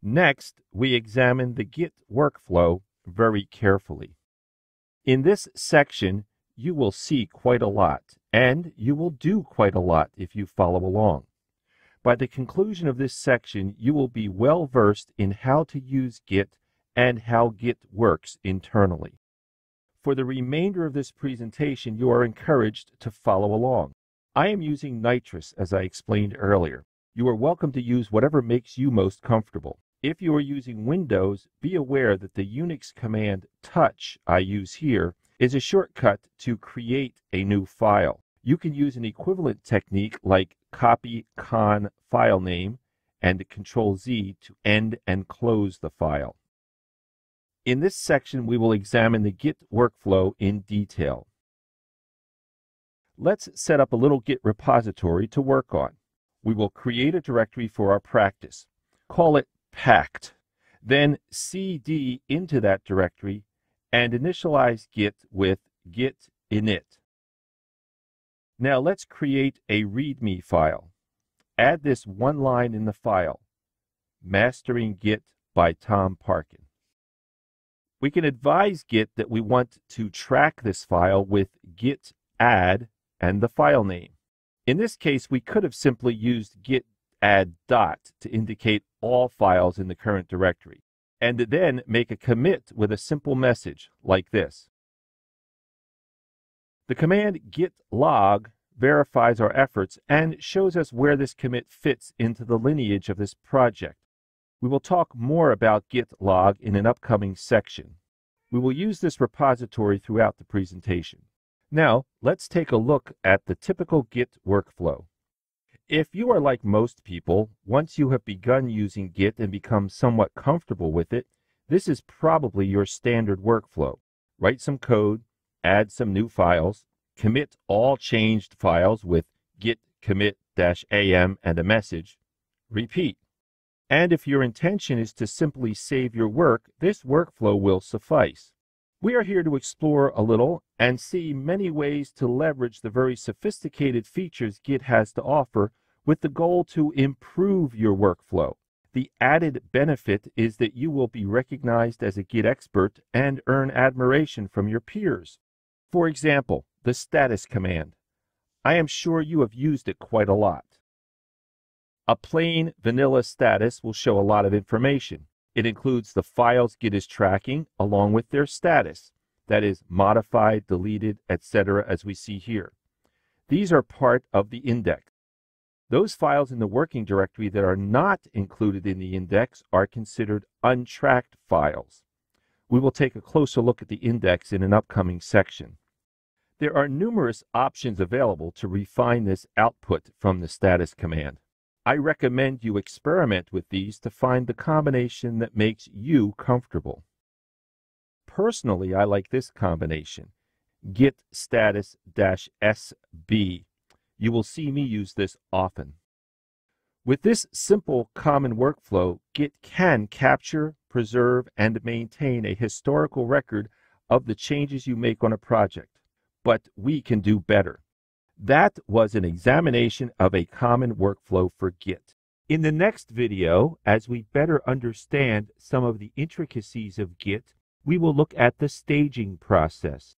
Next, we examine the Git workflow very carefully. In this section, you will see quite a lot, and you will do quite a lot if you follow along. By the conclusion of this section, you will be well versed in how to use Git and how Git works internally. For the remainder of this presentation, you are encouraged to follow along. I am using Nitrous, as I explained earlier. You are welcome to use whatever makes you most comfortable. If you are using Windows, be aware that the Unix command touch I use here is a shortcut to create a new file. You can use an equivalent technique like copy con file name and Control Z to end and close the file. In this section, we will examine the Git workflow in detail. Let's set up a little Git repository to work on. We will create a directory for our practice. Call it packed. Then cd into that directory and initialize git with git init. Now let's create a README file. Add this one line in the file, Mastering Git by Tom Parkin. We can advise Git that we want to track this file with git add and the file name. In this case, we could have simply used git add dot to indicate all files in the current directory and then make a commit with a simple message like this. The command git log verifies our efforts and shows us where this commit fits into the lineage of this project. We will talk more about git log in an upcoming section. We will use this repository throughout the presentation. Now, let's take a look at the typical Git workflow. If you are like most people, once you have begun using Git and become somewhat comfortable with it, this is probably your standard workflow. Write some code, add some new files, commit all changed files with git commit am and a message, repeat. And if your intention is to simply save your work, this workflow will suffice. We are here to explore a little and see many ways to leverage the very sophisticated features Git has to offer with the goal to improve your workflow. The added benefit is that you will be recognized as a Git expert and earn admiration from your peers. For example, the status command. I am sure you have used it quite a lot. A plain vanilla status will show a lot of information. It includes the files Git is tracking along with their status, that is, modified, deleted, etc., as we see here. These are part of the index. Those files in the working directory that are not included in the index are considered untracked files. We will take a closer look at the index in an upcoming section. There are numerous options available to refine this output from the status command. I recommend you experiment with these to find the combination that makes you comfortable. Personally, I like this combination, git status-sb. You will see me use this often. With this simple common workflow, Git can capture, preserve, and maintain a historical record of the changes you make on a project. But we can do better. That was an examination of a common workflow for Git. In the next video, as we better understand some of the intricacies of Git, we will look at the staging process.